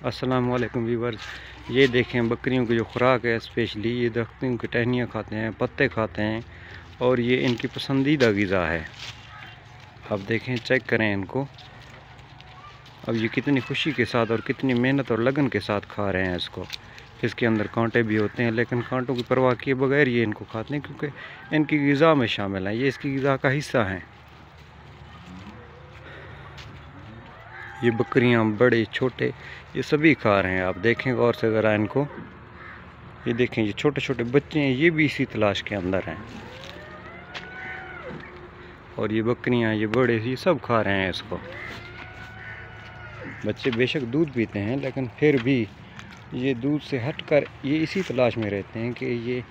अस्सलाम वालेकुम वीवर्स ये देखें बकरियों की जो खुराक है स्पेशली ये दख्तियों की टहनियाँ खाते हैं, पत्ते खाते हैं और ये इनकी पसंदीदा गज़ा है। अब देखें चेक करें इनको। अब ये कितनी खुशी के साथ और कितनी मेहनत और लगन के साथ खा रहे हैं इसको। इसके अंदर कांटे भी होते हैं, लेकिन कांटों की परवाह किए बगैर ये इनको खाते हैं, क्योंकि इनकी गज़ा में शामिल हैं। ये इसकी गज़ा का हिस्सा हैं। ये बकरियाँ बड़े, छोटे, ये सभी खा रहे हैं। आप देखें गौर से ज़रा इनको। ये देखें, ये छोटे छोटे बच्चे हैं, ये भी इसी तलाश के अंदर हैं। और ये बकरियाँ, ये बड़े, ये सब खा रहे हैं इसको। बच्चे बेशक दूध पीते हैं, लेकिन फिर भी ये दूध से हटकर ये इसी तलाश में रहते हैं कि ये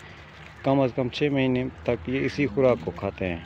कम अज़ कम छः महीने तक ये इसी खुराक को खाते हैं।